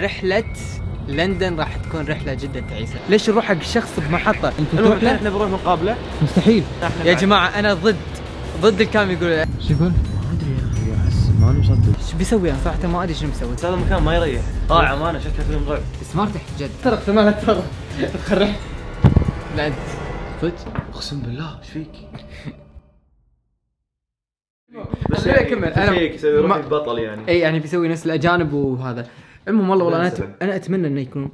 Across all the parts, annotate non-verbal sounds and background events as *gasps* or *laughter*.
رحلة لندن راح تكون رحلة جدا تعيسة. ليش نروح حق شخص المهم تروح له إحنا بنروح مقابلة. مستحيل. يا بعد. جماعة أنا ضد ضد الكلام يقول شو يقول؟ ما أدري يا أخي. احس ماني مصدق. شو بيسوي أنا صراحة؟ ما أدري شنو بيسوي. هذا المكان ما يريح. ضاع أمانة شكله فيلم رعب. بس ما ارتحت جد. ترى ما ترى. تخرع لا أنت صدق أقسم بالله إيش فيك؟ خليني أكمل. أنا فيك؟ يسوي روحي بطل يعني. إي يعني بيسوي نفس الأجانب وهذا. المهم والله والله أنا. أت- أنا أتمنى إنه يكون.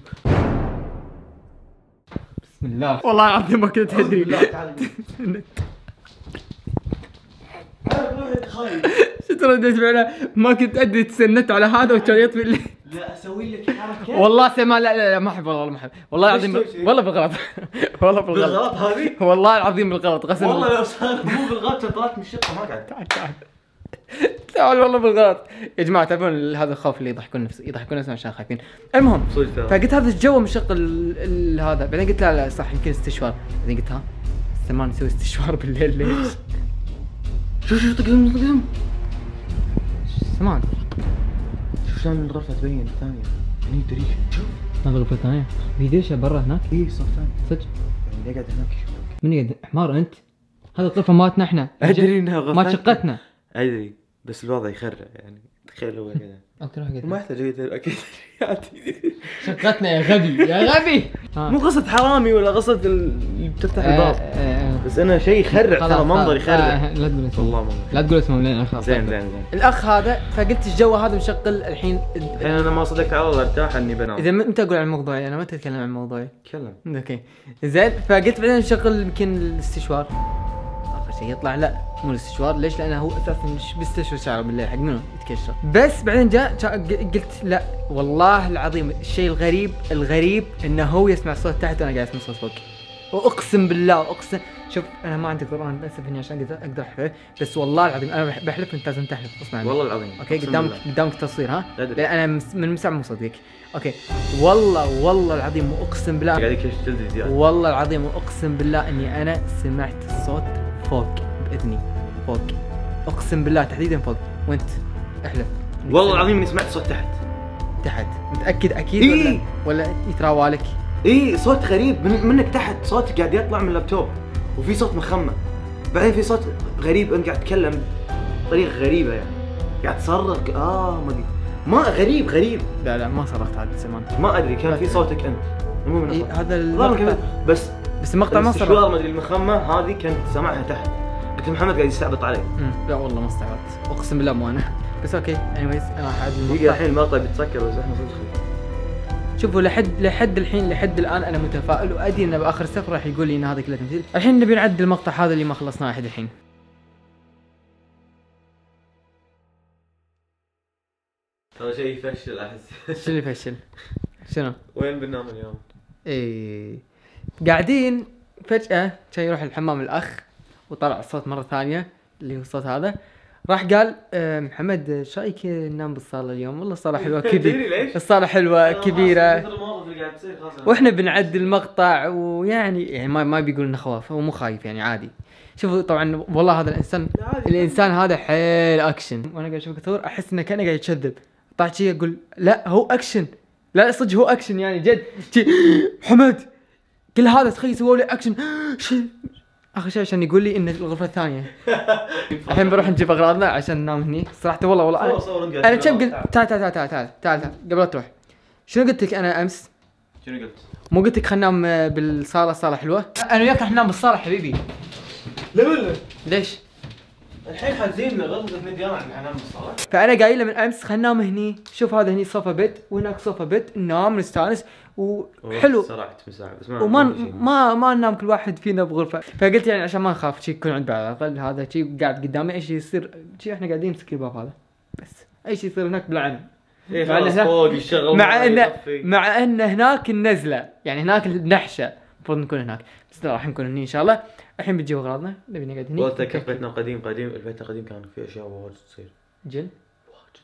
بسم الله. والله العظيم ما كنت أدري. شفت رديت فعله ما كنت أدري تسنت على هذا وكان يطفي لا أسوي لك حركة. والله سما لا لا, لا ما أحب والله ما أحب. والله العظيم؟ والله بالغلط. *laughs* والله بالغلط. بالغلط هذه؟ والله العظيم بالغلط قسم. والله لو صار مو بالغلط طلعت من الشقة ما قعدت تعال تعال. تعال والله بالغلط. يا جماعة تعرفون هذا الخوف اللي يضحكون نفس يضحكون نفسهم عشان خايفين. المهم صدق. فقلت هذا الجو مشغل ال- ال- هذا. بعدين قلت لا لا صح يمكن استشوار. بعدين قلت ها زمان نسوي استشوار *laughs* بالليل ليش؟ شوف شوف تقدم تقدم زمان شوف شلون الغرفة تبين الثانية؟ هني دريشه شوف. هذا الغرفه الثانية في ديشه برا هناك؟ اي صف ثاني صدق. يعني اللي قاعد هناك؟ من يقعد حمار أنت؟ هذه الغرفة مالتنا إحنا. أدري إنها غرفة. ما شقتنا. أدري. بس الوضع يخرع يعني. تخيل هو كذا *laughs* أكثر واحد ما يحتاج أكيد. *laughs* شقتنا يا غبي يا غبي. *laughs* مو قصة حرامي ولا قصة اللي بتفتح الباب. الباب بس أنا شيء يخرع ترى منظر يخرع. لا تقول اسمه. والله لا تقول اسمه لين خلاص زين زين زين. الأخ هذا فقلت الجو هذا مشغل الحين الحين أنا ما صدقت على الله ارتاح إني بنام. إذا أنت أقول عن موضوعي أنا ما تتكلم عن موضوعي تكلم. أوكي. زين فقلت بعدين نشغل يمكن الاستشوار. شيء يطلع لا مو الاستشوار. ليش؟ لأنه هو أساسا مش شعره بالليل حق منو؟ يتكشر بس بعدين جاء قلت لا والله العظيم الشيء الغريب الغريب إنه هو يسمع صوت تحت وأنا قاعد أسمع صوت فوق. وأقسم بالله اقسم شوف أنا ما عندي قرآن للاسف هني عشان أقدر أقدر احلف بس والله العظيم أنا بح- بحلف إنت لازم تحلف عنك والله العظيم أوكي؟ قدامك. قدامك تصوير ها؟ لأن أنا من مسع مو صديق. okay. والله والله العظيم وأقسم بالله. قاعد يكشف جلدي زيادة. والله العظيم وأقسم بالله إني أنا سمعت الصوت فوق بإذني. فوق. أقسم بالله تحديدا فوق. وأنت احلف والله العظيم إني سمعت صوت تحت. تحت. متأكد أكيد إيه. ولا ولا يتراوى لك؟ اي صوت غريب. من منك تحت. صوت قاعد يطلع من اللابتوب. وفي صوت مخمه بعدين في صوت غريب. انت قاعد تتكلم بطريقة غريبة يعني. قاعد تصرخ آه ما أدري. ما غريب غريب. لا لا ما صرخت عاد زمان ما أدري كان في صوتك أنت. المهم إيه هذا بس بس المقطع ما صرخ ما ادري المخمة هذه كنت سامعها تحت. قلت محمد قاعد يستعبط علي. أمم، لا والله ما استوعبت اقسم بالله مو أنا. بس okay. anyways أنا راح اعد المقطع الحين المقطع بيتسكر بس إحنا صدق. شوفوا لحد لحد الحين لحد الآن أنا متفائل وأدري إنه بآخر السفره راح يقول لي إن هذا كله تمثيل. الحين نبي نعد المقطع هذا اللي ما خلصناه لحد الحين. ترى شيء يفشل أحس. شو اللي فشل؟ شنو؟ وين بننام اليوم؟ إيه. قاعدين فجأة كان يروح الحمام الأخ وطلع الصوت مرة ثانية اللي هو الصوت هذا. راح قال آه، محمد إيش رايك ننام بالصالة اليوم؟ والله الصالة حلوة *laughs* تدري كبيرة ليش؟ الصالة حلوة كبيرة. كثر المواقف اللي قاعد تصير خلاص. أنا- وإحنا بنعد المقطع ويعني يعني ما ما بيقول إنه خواف هو مو خايف يعني عادي. شوفوا طبعا والله هذا الانسان. الإنسان هذا حيل أكشن. وأنا قاعد أشوف كثور أحس إنه كأنه قاعد يكذب طلعت شي أقول لا هو أكشن. لا صدق هو أكشن يعني جد. شي *laughs* حمد كل هذا تخيل سووا لي اكشن *gasps* آخر شيء عشان يقول لي إن الغرفة الثانية. *laughs* الحين بنروح نجيب أغراضنا عشان ننام هني. صراحة والله والله. أنا, أنا. كم قلت؟ تعال. تعال تعال تعال تعال تعال قبل لا تروح. شنو قلت لك أنا أمس؟ شنو قلت؟ مو قلت لك خلينا ننام آه، بالصالة الصالة حلوة؟ أنا وياك راح ننام بالصالة حبيبي. لا لا ليش؟ الحين غلطة اثنين ديار عن حنام بالصلاة فأنا قايل له من أمس خلينا ننام هني شوف هذا هني صوفا بيت وهناك صوفا بيت ننام نستانس وحلو. سرعت مساعة بس ما وما ما. ما ننام كل واحد فينا بغرفة. فقلت يعني عشان ما نخاف شي يكون عند بعض على الأقل هذا شي قاعد قدامي اي شيء يصير؟ شي إحنا قاعدين نسكر الباب هذا بس. اي شيء يصير هناك بالعن إيه مع هنا- مع ان. مع ان هناك النزلة يعني هناك النحشة. المفروض نكون هناك. بس لا راح نكون هني إن شاء الله. الحين بنجيب أغراضنا نبي نقعد هني. والله اتذكر بيتنا قديم قديم البيت القديم كان فيه أشياء واجد تصير. جن؟ واجد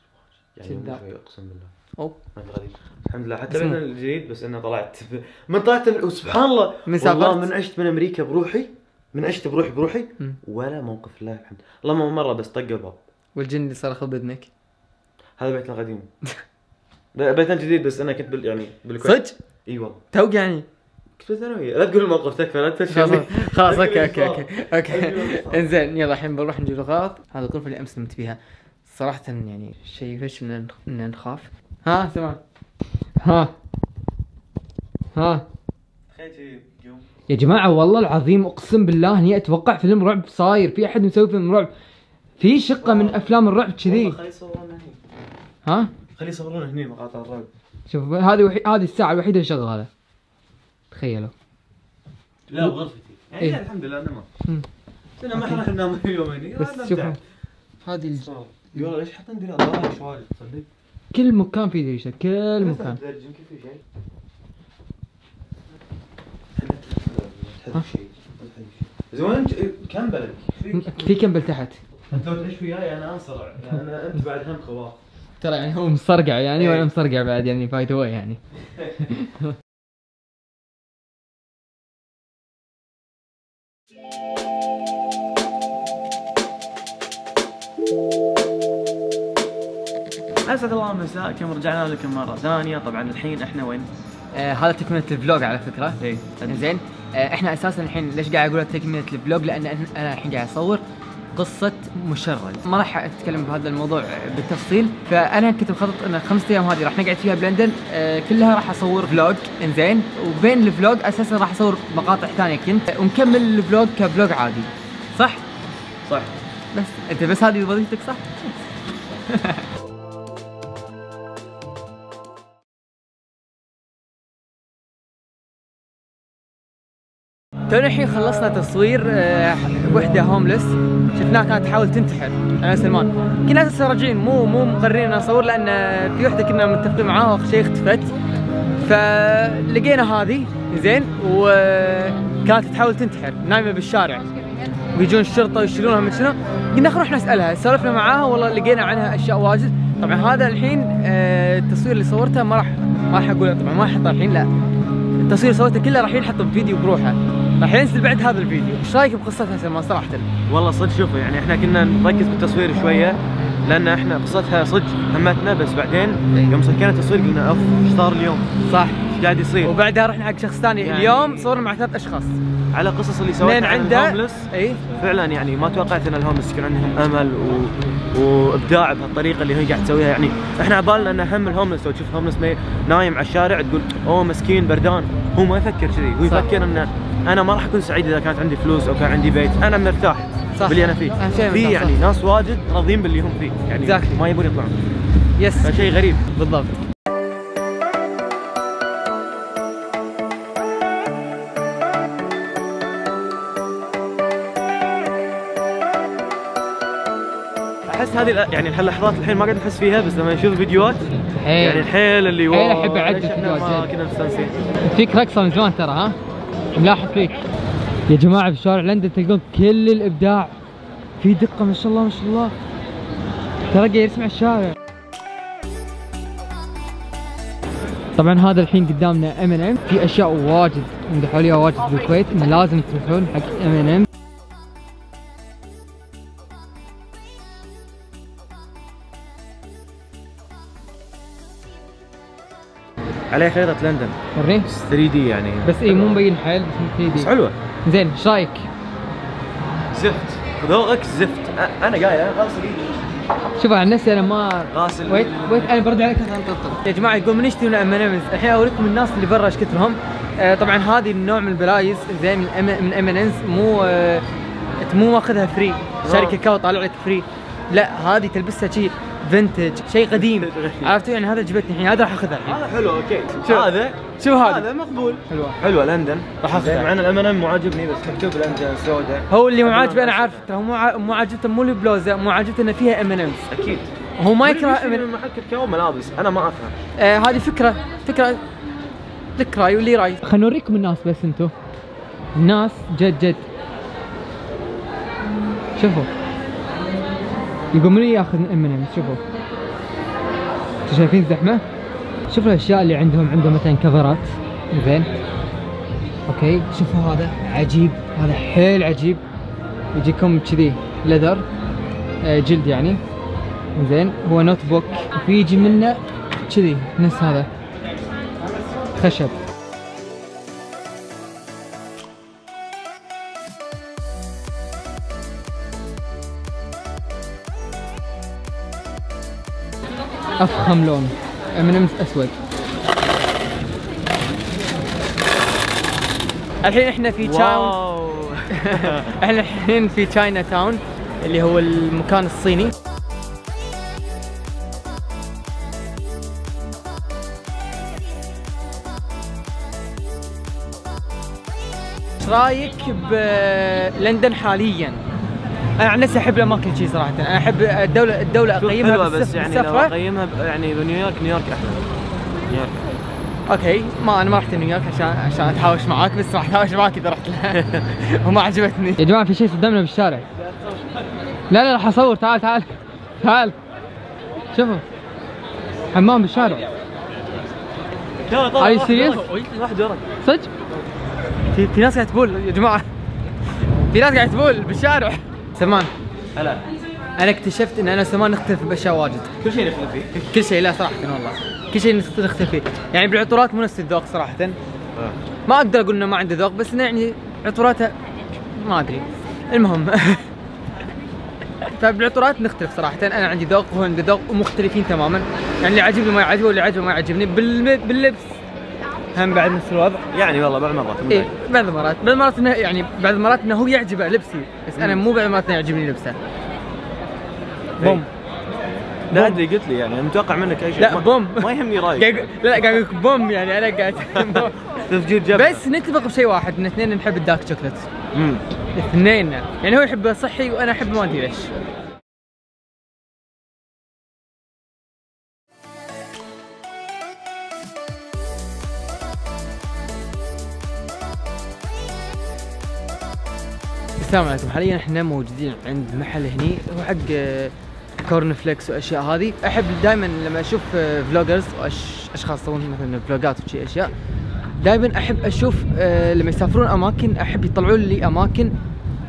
واجد. يعني أقسم بالله. القديم الحمد لله. حتى. بيتنا الجديد بس إنه طلعت. ب... من طلعت من... وسبحان الله. من والله؟ من عشت من أمريكا بروحي من عشت بروحي بروحي. ولا موقف لله الحمد اللهم مرة بس طق الباب. والجن اللي صرخ باذنك هذا بيتنا القديم. *laughs* بيتنا جديد بس أنا كنت بال يعني بالكويت. صدق؟ إي والله. توك يعني. كنت بالثانويه لا تقول الموقف تكفى لا خلاص تفشل خلاص okay okay okay okay. إنزين يلا الحين بنروح نجيب الاغراض هذه الغرفة اللي أمس نمت فيها صراحة يعني شيء فش إن نخاف. ها تمام. ها. ها. يا جماعة والله العظيم أقسم بالله إني أتوقع فيلم رعب صاير. في أحد مسوي فيلم رعب؟ في شقة من أفلام الرعب كذي. خلي يصورون هني. ها؟ خلي يصورون هني مقاطع الرعب. شوف هذه وحي... هذه الساعة الوحيدة اللي شغالة تخيلوا. لا بغرفتي. إيه. يعني الحمد لله نمام مم. أنا ما راح ننام اليوم هني بس شوفوا. هذه ال... يلا ليش حاطين إيش واجد تصدق؟ كل مكان فيه دريشة كل مكان. في؟ زين كم بلد؟ في كمبل تحت. انت لو تعيش وياي أنا أنصرع. يعني أنا أنت بعد هم خواف ترى يعني هو مصرقع يعني إيه. وأنا مصرقع بعد يعني ذا يعني. *laughs* اسعد الله مساءكم رجعنا لكم مرة ثانية؟ طبعا الحين إحنا وين؟ آه هذا تكملة ال vlog على فكرة. اي زين. آه إحنا أساسا الحين ليش قاعد أقول تكملة ال vlog؟ لأن أنا الحين قاعد أصور قصة مشرد. ما راح أتكلم بهذا الموضوع بالتفصيل. فأنا كنت مخطط إن خمسة أيام هذه راح نقعد فيها بلندن. آه كلها راح أصور vlog. إنزين. وبين ال vlog أساسا راح أصور مقاطع ثانية كنت. ونكمل ال vlog ك vlog عادي. صح؟ صح. بس. أنت بس هذه وظيفتك صح؟ *laughs* تونا الحين خلصنا تصوير آه، وحدة هوملس شفناها كانت تحاول تنتحر. أنا وسلمان كنا أساسا راجعين. مو مو مقررين نصور لأن في وحدة كنا متفقين معاها وأخر شيء اختفت. فلقينا هذه زين وكانت تحاول تنتحر. نايمة بالشارع. ويجون الشرطة ويشيلونها من شنو؟ قلنا خلينا نروح نسألها. سولفنا معاها والله لقينا عنها أشياء واجد. طبعا هذا الحين آه، التصوير اللي صورته ما راح ما راح أقوله. طبعا ما راح أحطه الحين لا. التصوير اللي صورته كله راح ينحط بفيديو بروحه. راح ينزل بعد هذا الفيديو. إيش رأيك بقصتها سلمان؟ صراحة. والله صدق شوفوا يعني إحنا كنا نركز بالتصوير شوية لأن إحنا قصتها صدق همتنا بس بعدين يوم سكرنا التصوير قلنا أوف إيش صار اليوم؟ صح. إيش قاعد يصير؟ وبعدها رحنا حق شخص ثاني. يعني- اليوم صورنا مع ثلاث أشخاص. على قصص اللي سويتها عن عنده. الهوملس اي فعلا يعني ما توقعت إن الهوملس يكون عندهم أمل و... وإبداع بهالطريقة اللي هي قاعد تسويها. يعني إحنا عبالنا إن هم الهوملس لو تشوف هوملس نايم على الشارع تقول أوه مسكين بردان. هو ما يفكر كذي. هو. يفكر ان أنا ما راح أكون سعيد إذا كانت عندي فلوس أو كان عندي بيت. أنا مرتاح صح. باللي أنا فيه. في يعني صح. ناس واجد راضيين باللي هم فيه. يعني Exactly. ما يبون يطلعون. يس فشيء غريب. بالضبط. أحس هذه يعني هاللحظات الحين ما قاعد نحس فيها بس لما نشوف الفيديوات يعني حيل الحيل اللي حيل ليش إحنا فيديوهات. كنا مستانسين. فيك رقصة من زمان ترى ها؟ ملاحظ فيك. يا جماعة في شارع لندن تلقون كل الإبداع في دقة ما شاء الله ما شاء الله. ترى قاعد يرسم على الشارع. طبعا هذا الحين قدامنا ام ان ام في أشياء واجد مدحوا ليها واجد بالكويت لازم تروحون حق ام ان ام عليه خريطة لندن. وريه 3D يعني. بس اي مو مبين حيل بس مو بس 3D. حلوة. زين إيش رأيك؟ زفت. ذوقك زفت. أنا قاعد أنا غاسل ايدي شوف عن نفسي أنا ما غاسل wait wait أنا برد عليك انطر يا جماعة يقول من يشتري من M&M الحين أوريكم الناس اللي برا إيش كثرهم. آه طبعا هذه النوع من البلايز زين من M&M مو آه مو ماخذها free شركة كاو طالع لك free لا هذه تلبسها شيء vintage شيء قديم. *laughs* عرفتوا؟ يعني هذا عجبتني الحين هذا راح أخذها الحين. هذا حلو okay. شوف. هذا؟ شوف هذا؟ هذا مقبول. حلوة حلوة لندن. راح أخذها. زين، مع ان الام مو عاجبني بس مكتوب لندن سودا هو اللي مو عاجبه أنا عارف ترى هو مو مو عاجبته مو البلوزة مو عاجبته إنه فيها M&M أكيد. هو ما يكره يكره M&M. من محل كاو ملابس أنا ما أفهم. آه هذه فكرة فكرة. لك رأي ولي رأي. خلينا نوريكم الناس بس أنتم الناس جد جد. شوفوا. يقول من ياخذ M&M شوفوا. أنتم شايفين الزحمة؟ شوفوا الأشياء اللي عندهم عندهم مثلا كفرات. زين. okay. شوفوا هذا عجيب. هذا حيل عجيب. يجيكم كذي leather آه، جلد يعني. زين. هو notebook وفي يجي منه كذي نفس هذا. خشب. أفخم لون. ام أسود. الحين إحنا في تشاون *laughs* إحنا الحين في Chinatown اللي هو المكان الصيني. رأيك بلندن حاليا؟ أنا عن نفسي أحب الاماكن شي صراحة. أنا أحب الدولة الدولة أقيمها حلوة بس يعني لو. أقيمها يعني بنيويورك نيويورك أحلى. نيويورك. okay. ما أنا ما رحت نيويورك عشان عشان أتهاوش معاك بس راح أتهاوش معاك إذا رحت لها *laughs* وما عجبتني. يا جماعة في شيء قدامنا بالشارع. لا لا راح أصور. تعال تعال. تعال. شوفوا. حمام بالشارع. you serious? واحد وراك. صدق؟ في في ناس قاعد تبول يا جماعة. في ناس قاعد تبول بالشارع. سلمان هلا. أنا اكتشفت إن أنا وسلمان نختلف بأشياء واجد. كل شيء نختلف فيه كل شيء لا صراحة والله. كل شيء نختلف فيه يعني بالعطورات مو نفس الذوق صراحة. ما أقدر أقول إنه ما عنده ذوق بس إنه يعني عطوراته ما أدري. المهم. *laughs* فبالعطورات نختلف صراحة. أنا عندي ذوق وهو عنده ذوق ومختلفين تماما. يعني اللي عاجبني ما يعجبه واللي عاجبه ما يعجبني. باللبس. هم بعد نفس الوضع؟ يعني والله بعض المرات إيه بعض المرات. بعض المرات إنه يعني بعض المرات إنه هو يعجبه لبسي بس أنا مو بعض المرات إنه يعجبني لبسه. بوم. لا أدري قلت لي يعني متوقع منك أي شيء. لا ما- بوم. ما يهمني رايك. لا لا قاعد أقول بوم يعني أنا قاعد. *laughs* تفجير جبل بس نتفق بشيء واحد إن اثنين نحب الدارك شوكلت امم اثنين. يعني هو يحب صحي وأنا أحب ما ادري ليش. السلام عليكم. حاليا إحنا موجودين عند محل هني هو حق آه، corn flakes واشياء هذه. أحب دائما لما أشوف آه، vloggers واشخاص يسوون مثلا فلوجات وشي أشياء دائما أحب أشوف آه، لما يسافرون أماكن أحب يطلعون لي أماكن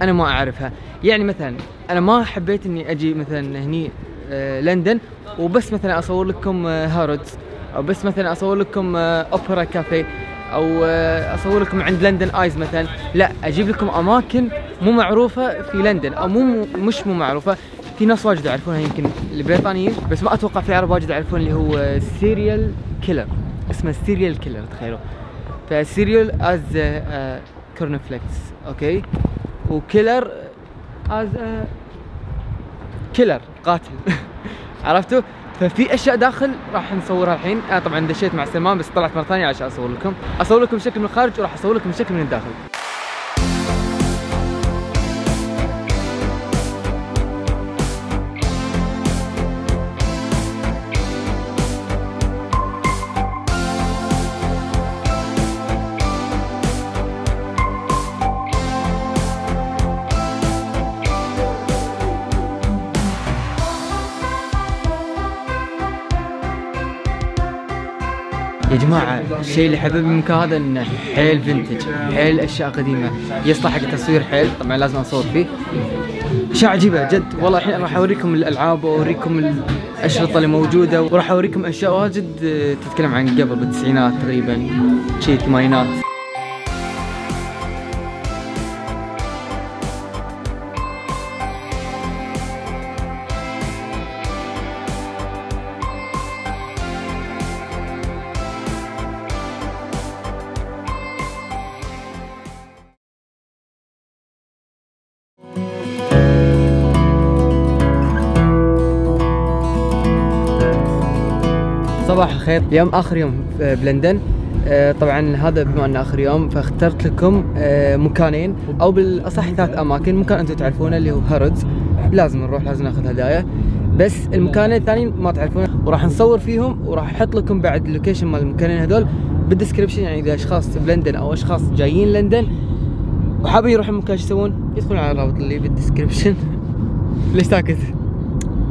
أنا ما أعرفها. يعني مثلا أنا ما حبيت إني أجي مثلا هني آه، لندن وبس مثلا أصور لكم آه، Harrods أو بس مثلا أصور لكم آه، Opera Cafe أو آه، أصور لكم عند London Eye مثلا. لا أجيب لكم أماكن مو معروفة في لندن أو مو مش مو معروفة في ناس واجد يعرفونها يمكن البريطانيين بس ما أتوقع في عرب واجد يعرفون اللي هو Cereal Killer اسمه Cereal Killer تخيلوا. ف cereal is corn flakes okay؟ و killer is killer قاتل. *laughs* عرفتوا؟ ففي أشياء داخل راح نصورها الحين. أنا طبعا دشيت مع سلمان بس طلعت مرة ثانية عشان أصور لكم. أصور لكم شكل من الخارج وراح أصور لكم شكل من الداخل. يا جماعة الشيء اللي حببني بالمكان هذا إنه حيل فينتج، حيل أشياء قديمة، يصلح حق التصوير حيل، طبعا لازم أصور فيه. أشياء عجيبة جد، والله الحين راح أوريكم الألعاب وأوريكم الأشرطة اللي موجودة وراح أوريكم أشياء واجد تتكلم عن قبل بالتسعينات تقريبا، شيء الثمانينات. صباح الخير. اليوم آخر يوم في بلندن. آه، طبعا هذا بما انه آخر يوم فاخترت لكم آه، مكانين أو بالأصح ثلاث أماكن. مكان أنتم تعرفونه اللي هو Harrods لازم نروح لازم ناخذ هدايا. بس المكانين الثانيين ما تعرفونه وراح نصور فيهم وراح أحط لكم بعد ال location مال المكانين هذول بال description يعني إذا أشخاص بلندن أو أشخاص جايين لندن وحابين يروحون المكان إيش يسوون؟ يدخلون على الرابط اللي بال description *laughs* ليش ساكت؟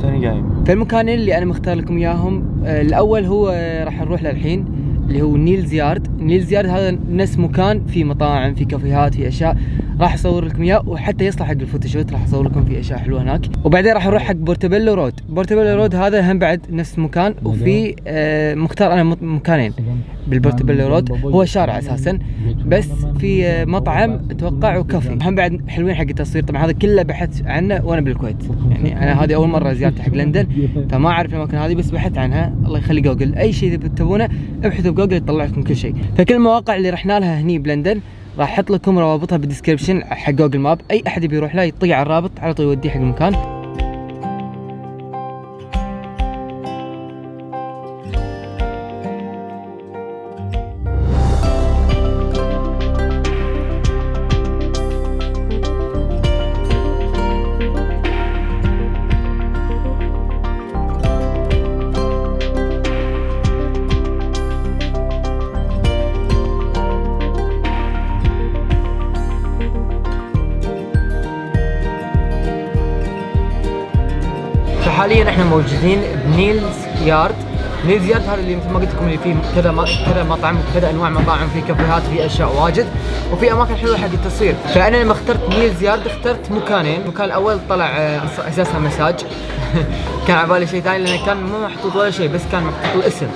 توني قايم فالمكانين اللي أنا مختار لكم إياهم آه، الأول هو آه، راح نروح له الحين اللي هو Neal's Yard Neal's Yard هذا نفس مكان في مطاعم في كافيهات في أشياء. راح اصور لكم إياه وحتى يصلح حق ال photoshoot راح اصور لكم فيه أشياء حلوة هناك. وبعدين راح أروح حق Portobello Road. Portobello Road هذا هم بعد نفس المكان وفي آه مختار أنا مكانين. بال Portobello Road هو شارع أساسا. بس في آه، مطعم أتوقع وكافي. هم بعد حلوين حق التصوير. طبعا هذا كله بحثت عنه وأنا بالكويت. يعني أنا هذه أول مرة زيارتي حق لندن فما أعرف الأماكن هذه بس بحثت عنها. الله يخلي جوجل. أي شيء تبونه ابحثوا بجوجل يطلع لكم كل شيء. فكل المواقع اللي رحنا لها هني بلندن راح أحط لكم روابطها بال description حق Google Map. أي أحد يبي يروح له يطق على الرابط على طول يوديه حق المكان. فحاليا إحنا موجودين ب Neal's Yard. Neal's Yard هذا اللي مثل ما قلت لكم اللي فيه كذا كذا مطعم كذا أنواع مطاعم في كافيهات في أشياء واجد وفي أماكن حلوة حق التصوير. فأنا لما اخترت Neal's Yard اخترت مكانين. المكان الأول طلع آه، اساسها مساج. *laughs* كان على بالي شيء ثاني لأنه كان مو محطوط ولا شيء بس كان محطوط الاسم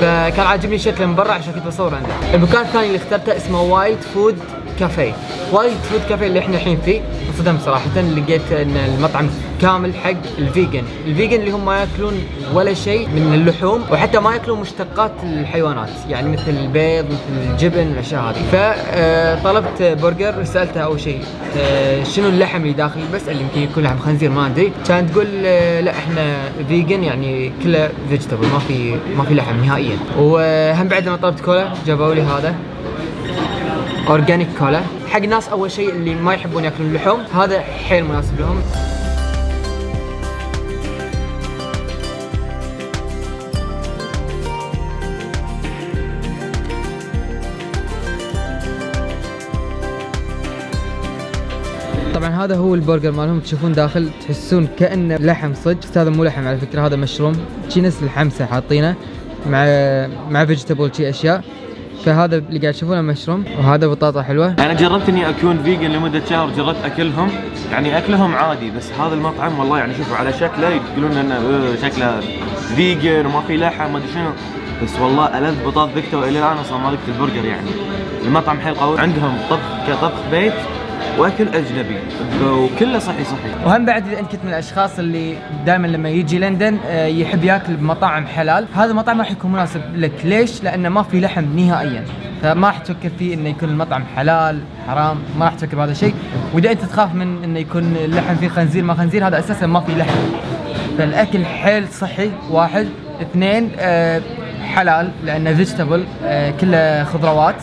فكان عاجبني شكله من برا عشان كنت بصور عنده. المكان الثاني اللي اخترته اسمه Wild Food Cafe. Wild Food Cafe اللي إحنا الحين فيه. انصدمت صراحة لقيت إن المطعم كامل حق ال vegan. ال vegan اللي هم ما ياكلون ولا شيء من اللحوم وحتى ما ياكلون مشتقات الحيوانات يعني مثل البيض مثل الجبن الأشياء هذه. فطلبت برجر سألته أول شيء آه، شنو اللحم اللي داخل بسال يمكن يكون لحم خنزير ما أدري. كانت تقول آه، لا إحنا vegan يعني كله vegetable ما في ما في لحم نهائيا. وهم بعد لما طلبت كولا جابوا لي هذا. organic cola. حق ناس أول شيء اللي ما يحبون ياكلون اللحوم هذا حيل مناسب لهم. هذا هو البرجر مالهم. تشوفون داخل تحسون كانه لحم صج. بس هذا مو لحم على فكرة هذا مشروم. شي نفس الحمسه حاطينه مع مع vegetable شي أشياء. فهذا اللي قاعد تشوفونه مشروم. وهذا بطاطا حلوة. أنا جربت إني أكون vegan لمدة شهر جربت أكلهم. يعني أكلهم عادي بس هذا المطعم والله يعني شوفوا على شكله يقولون إنه شكله vegan وما في لحم ما أدري شنو. بس والله ألذ بطاط ذقته والى الآن أصلا ما ذقت البرجر يعني. المطعم حيل قوي. عندهم طبخ كطبخ بيت. واكل أجنبي. وكله صحي صحي وهم بعد إذا أنت كنت من الأشخاص اللي دائما لما يجي لندن آه، يحب ياكل بمطاعم حلال. هذا المطعم راح يكون مناسب لك. ليش؟ لأنه ما في لحم نهائيا. فما راح تفكر فيه إنه يكون المطعم حلال حرام. ما راح تفكر بهذا الشيء. وإذا أنت تخاف من إنه يكون اللحم فيه خنزير ما خنزير هذا أساسا ما في لحم. فالأكل حيل صحي واحد. اثنين آه، حلال لأنه فيجيتابل كله خضروات.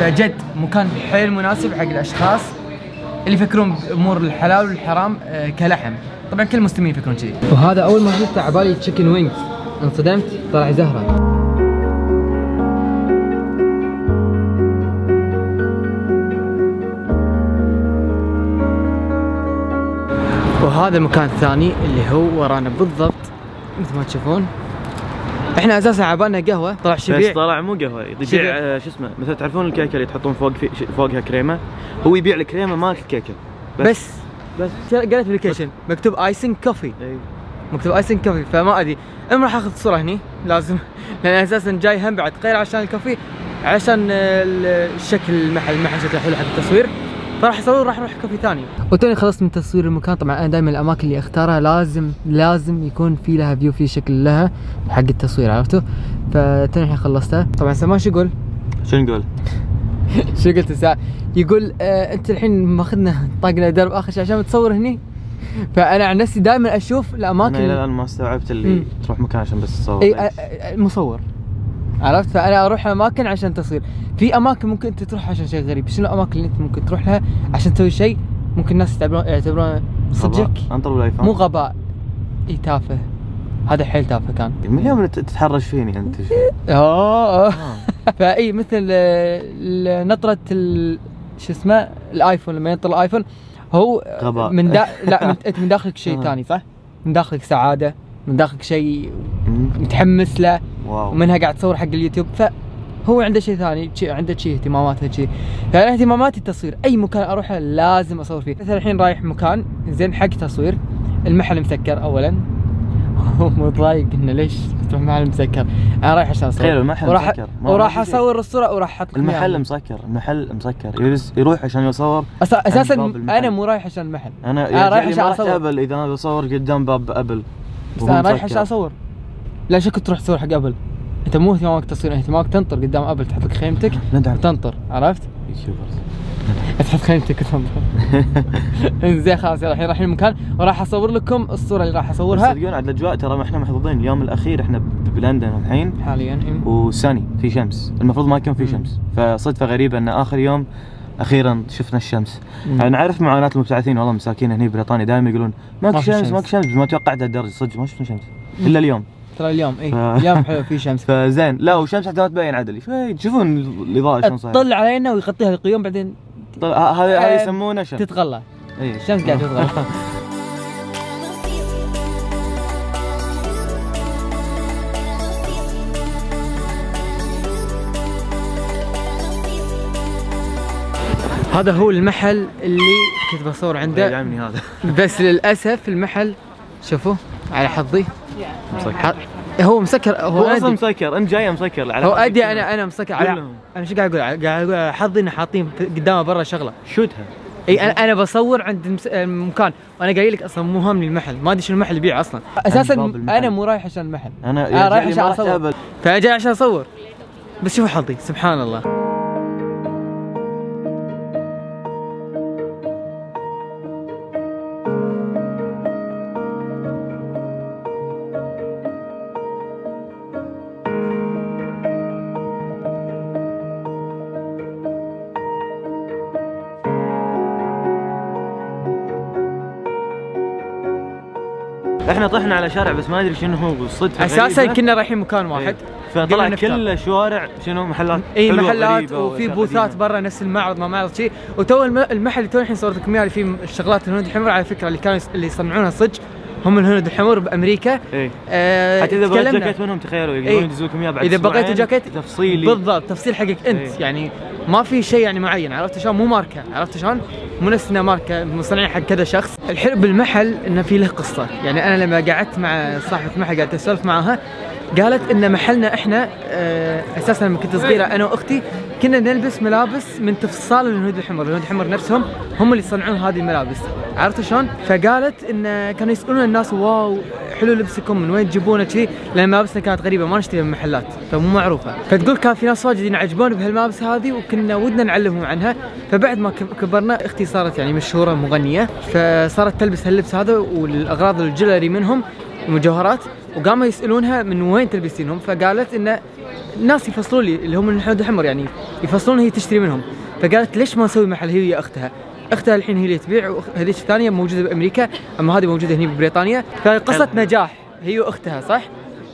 فجد مكان حيل مناسب حق الأشخاص. اللي يفكرون بأمور الحلال والحرام آه، كلحم. طبعا كل المسلمين يفكرون كذي وهذا أول ما شفته على بالي تشيكن وينجز انصدمت طلع زهرة. وهذا المكان الثاني اللي هو ورانا بالضبط مثل ما تشوفون. إحنا أساسا عبالنا قهوة طلع بس شبيع. طلع مو قهوة. يبيع آه، شو اسمه مثلا تعرفون الكيكة اللي تحطون فوق في فوقها كريمة؟ هو يبيع الكريمة مالت الكيكة. بس. بس. قالت application مكتوب icing coffee إي. مكتوب icing coffee فما أدري. أنا راح أخذ صورة هني لازم. *laughs* لأن أساسا جاي هم بعد غير عشان ال coffee عشان ال- الشكل المحل المحل شكله حلو حق التصوير. فراح اصور راح أروح coffee ثاني وتوني خلصت من تصوير المكان طبعا أنا دائما الأماكن اللي أختارها لازم لازم يكون في لها view في شكل لها حق التصوير عرفتوا فتوني الحين خلصتها طبعا سمان شو يقول شنو نقول؟ *laughs* شو قلت الساعة يقول آه أنت الحين ماخذنا طاقنا درب آخر شيء عشان تصور هني فأنا عن نفسي دائما أشوف الأماكن أنا إلى الآن ما استوعبت اللي مم. تروح مكان عشان بس تصور إي ليش؟ آه، آه، المصور عرفت؟ فأنا أروح أماكن عشان تصوير. في أماكن ممكن أنت تروح عشان شيء غريب. شنو الأماكن اللي أنت ممكن تروح لها عشان تسوي شيء ممكن الناس يعتبرون يعتبرونه صدقك. أنطر بالآيفون. مو غباء. إي تافه. هذا حيل تافه كان. من اليوم تتحرش فيني أنت *laughs* آه آه. *laughs* فإي مثل آه، نطره شو اسمه؟ ال iPhone. لما ينطر ال iPhone هو غباء. من دا *laughs* لا انت من داخلك شيء آه. ثاني صح؟ من داخلك سعادة من داخلك شيء. متحمس له. wow. ومنها قاعد تصور حق اليوتيوب. ف هو عنده شيء ثاني عنده شيء اهتماماته شيء فانا اهتماماتي التصوير. أي مكان أروحه لازم أصور فيه. مثلا الحين رايح مكان زين حق تصوير. المحل مسكر اولا. *laughs* هو متضايق إنه ليش تروح محل مسكر؟ أنا رايح عشان أصور. تخيل المحل وراح مسكر. وراح. أصور الصورة وراح أحط المحل إياها. مسكر المحل مسكر. يروح عشان يصور أسا- أساسا. أنا مو رايح عشان المحل. أنا أنا رايح عشان أصور. Apple إذا أنا بصور قدام باب Apple. بس أنا رايح. عشان أصور. لا شك تروح تصور حق Apple. أنت مو اهتمامك تصوير اهتمامك تنطر قدام أبل تحط لك خيمتك *laughs* ندعم. وتنطر عرفت؟ YouTubers *laughs* تحط خيمتك وتنطر. *laughs* زين خلاص يلا الحين رايحين المكان. وراح أصور لكم الصورة اللي راح أصورها. صدقون عاد الأجواء ترى ما إحنا محظوظين. اليوم الأخير إحنا بلندن الحين. حاليا إيه. وسني في شمس. المفروض ما يكون في. شمس. فصدفه غريبه إن آخر يوم أخيرا شفنا الشمس. أنا اعرف معاناة المبتعثين. والله مساكين هنا بريطانيا دائما يقولون ماكو شمس. ماكو شمس. ما توقعت هالدرجة. صدق ما شفنا شمس. إلا اليوم. ترى اليوم اي ف- اليوم حلو في شمس. *laughs* فزين. لا والشمس حتى ما تبين عدل. شوي تشوفون الإضاءة شلون صايرة. تطل علينا ويغطيها القيوم بعدين هذا هذا آه، يسمونه شمس. تتغلى. إيه. الشمس قاعدة تتغلى. *laughs* هذا هو المحل اللي كنت بصور عنده. يدعمني هذا. بس للأسف المحل شوفوا على حظي. مسكر ح- هو مسكر هو هو أصلا مسكر انت جاي مسكر على هو كلهم. أنا أنا مسكر على. أنا شو قاعد أقول؟ قاعد أقول حظي إنه حاطين قدامه برا شغلة. شوتها إي أنا أنا بصور عند المكان وأنا قايل لك أصلا مو هامني المحل. ما أدري شنو المحل يبيع أصلا. أساسا. أنا مو رايح عشان المحل. أنا أنا رايح عشان. ابل فأنا جاي عشان أصور. بس شوفوا حظي سبحان الله. إحنا طحنا على شارع بس ما ادري شنو هو بالصدفه أساسا. كنا رايحين مكان واحد إيه. فطلع قبل نفطر. كله شوارع شنو محلات اي محلات وفي booth ات. برا نفس المعرض ما معرض شيء وتو الم- المحل اللي تو الحين صورت لكم اياه اللي فيه الشغلات الهنود الحمر على فكرة اللي كانوا اللي يصنعونها صدق هم الهنود الحمر بأمريكا إيه آه حتى إذا بغيت. جاكيت منهم تخيلوا إيه. يقدرون يدزوكم اياه بعد إذا بغيتوا جاكيت تفصيلي بالضبط تفصيل حقك أنت إيه. يعني ما في شيء يعني معين عرفت شلون؟ مو ماركة عرفت شلون؟ مو نفس إنها ماركة مصنعين حق كذا شخص. الحلو بالمحل إنه في له قصة. يعني أنا لما قعدت مع صاحبة المحل قعدت أسولف معاها قالت إن محلنا إحنا آه، أساسا لما كنت صغيرة أنا وأختي كنا نلبس ملابس من تفصال الهنود الحمر، الهنود الحمر نفسهم هم اللي يصنعون هذه الملابس، عرفت شلون؟ فقالت إن كانوا يسألون الناس واو حلو لبسكم من وين تجيبونه كذي لأن ملابسنا كانت غريبة ما نشتريها من محلات فمو معروفة. فتقول كان في ناس واجد ينعجبون بهالملابس هذه وكنا ودنا نعلمهم عنها. فبعد ما كب- كبرنا أختي صارت يعني مشهورة مغنية فصارت تلبس هاللبس هذا والأغراض الجلري منهم المجوهرات وقاموا يسألونها من وين تلبسينهم. فقالت انه ناس يفصلون لي اللي هم الحمر يعني يفصلون هي تشتري منهم. فقالت ليش ما نسوي محل هي أختها؟ اختها الحين هي اللي تبيع وهذيك الثانية موجودة بأمريكا أما هذه موجودة هنا ببريطانيا فقصه نجاح هي وأختها صح؟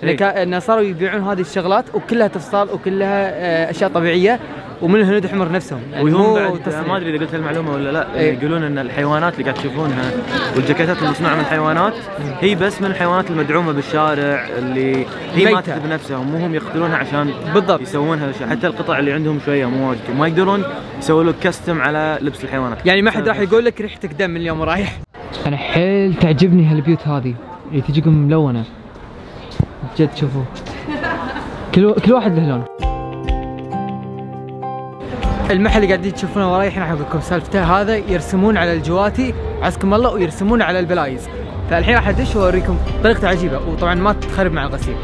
إيه. كا- إن صاروا يبيعون هذه الشغلات وكلها تفصال وكلها آه، أشياء طبيعية ومن الهنود الحمر نفسهم يعني وهم بعد. ما أدري إذا قلت هالمعلومه ولا لا إيه. يقولون إن الحيوانات اللي قاعد تشوفونها والجاكيتات اللي مصنوعه من الحيوانات هي بس من الحيوانات المدعومة بالشارع اللي هي ميتة. ماتت بنفسها مو هم يقتلونها عشان بالضبط. يسوون هالاشياء حتى القطع اللي عندهم شوية مو واجد وما يقدرون يسوون له كستم على لبس الحيوانات يعني ما حد راح يقول لك ريحتك دم من اليوم رايح أنا حيل تعجبني هالبيوت هذه اللي تجيكم ملونة جد شوفوا كل كل واحد له لون المحل اللي قاعدين تشوفونه وراي الحين راح أقول لكم سالفته هذا يرسمون على الجواتي عزكم الله ويرسمون على البلايز. فالحين راح أدش وأوريكم طريقته عجيبة وطبعا ما تخرب مع الغسيل.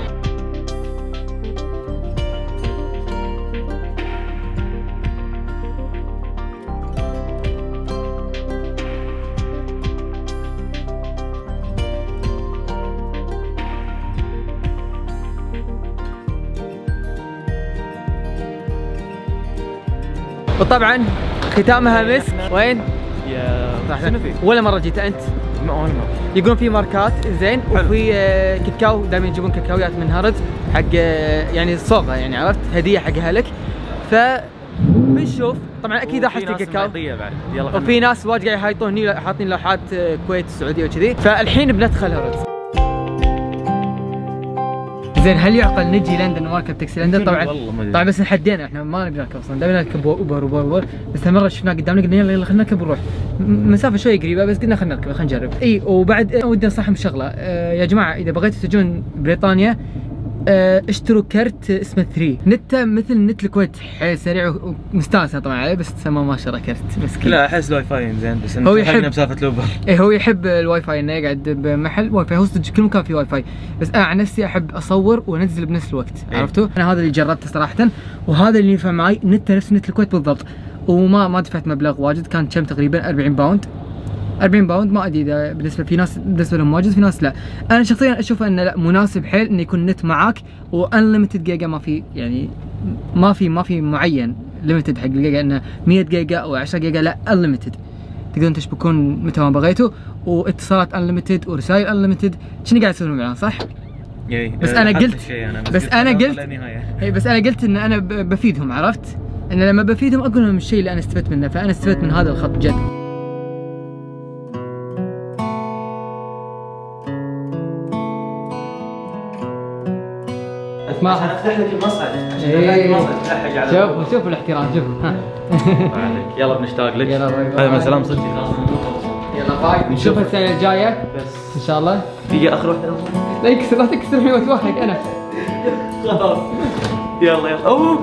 وطبعا ختامها مسك وين؟ يا؟ ولا مرة جيت أنت؟ ما مرة. يقولون في ماركات زين. وفي آه، كاكاو دائما يجيبون كاكاويات من هرد حق آه، يعني صوغة يعني عرفت هدية حق أهلك ف بنشوف طبعا أكيد راح اشتري كاكاو وفي ناس واجد قاعد يحيطون هني حاطين لوحات آه، كويت السعودية وكذي فالحين بندخل هرد زين هل يعقل نجي لندن ونركب تاكسي لندن طبعا. طبعا بس حدينا إحنا ما نبي نركب أصلا. دائما نركب Uber Uber Uber. بس مرة شفناه قدامنا قلنا يلا يلا خلينا نركب ونروح. مسافة شوي قريبة بس قلنا خلينا نركب خلينا نجرب. إي وبعد ودي أنصحهم بشغله آه يا جماعة إذا بغيتوا تجون بريطانيا اشتروا كرت اسمه 3 نته مثل نت الكويت حيل سريع ومستانسه طبعا عليه بس تسمى ما شرى كرت مسكين لا أحس الواي فاي زين بس هو يحب- بسالفه ال Uber. إيه هو يحب الواي فاي إنه يقعد بمحل واي فاي. هو صدق كل مكان فيه واي فاي بس أنا عن نفسي أحب أصور وأنزل بنفس الوقت إيه. عرفتوا؟ أنا هذا اللي جربته صراحة وهذا اللي ينفع معي نت نفس نت الكويت بالضبط. وما ما دفعت مبلغ واجد كان كم تقريبا؟ 40 pound. 40 pound ما أدري إذا بالنسبة في ناس بالنسبة لهم واجد في ناس لا. أنا شخصيا أشوف إنه لا مناسب حيل إنه يكون نت معاك و unlimited جيجا ما في يعني ما في ما في معين limited حق الجيجا إنه 100 جيجا أو 10 جيجا لا unlimited تقدرون تشبكون متى ما بغيتوا واتصالات unlimited ورسائل unlimited شنو قاعد يسوون اعلان صح؟ بس أنا قلت- بس أنا قلت- اي *laughs* بس أنا قلت إن أنا بفيدهم عرفت؟ إن لما بفيدهم أقول لهم الشيء اللي أنا استفدت منه فأنا استفدت من هذا الخط جد. ما عشان افتح لك المصعد عشان إيه. افتح لك المصعد تلحق على شوفوا شوفوا الاحترام شوفوا ها *laughs* *laughs* يلا بنشتاق لك. يلا باي باي. هذا من سلام صدق. يلا باي. نشوف. السنة الجاية. بس. إن شاء الله. دقيقة آخر واحدة. لا يكسر لا تكسر الحين وتوهق أنا. خلاص. يلا يلا. أوه.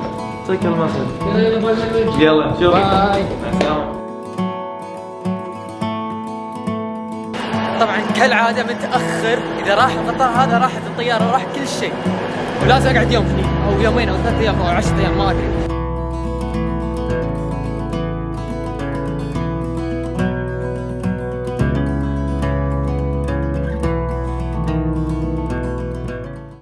سكر المصعد يلا يلا باي باي يلا شوف. باي. مع السلامه طبعا كالعادة متأخر. إذا راح القطار هذا راحت الطيارة وراح كل شيء. ولازم اقعد يوم هني أو يومين أو ثلاث أيام أو 10 أيام ما أدري.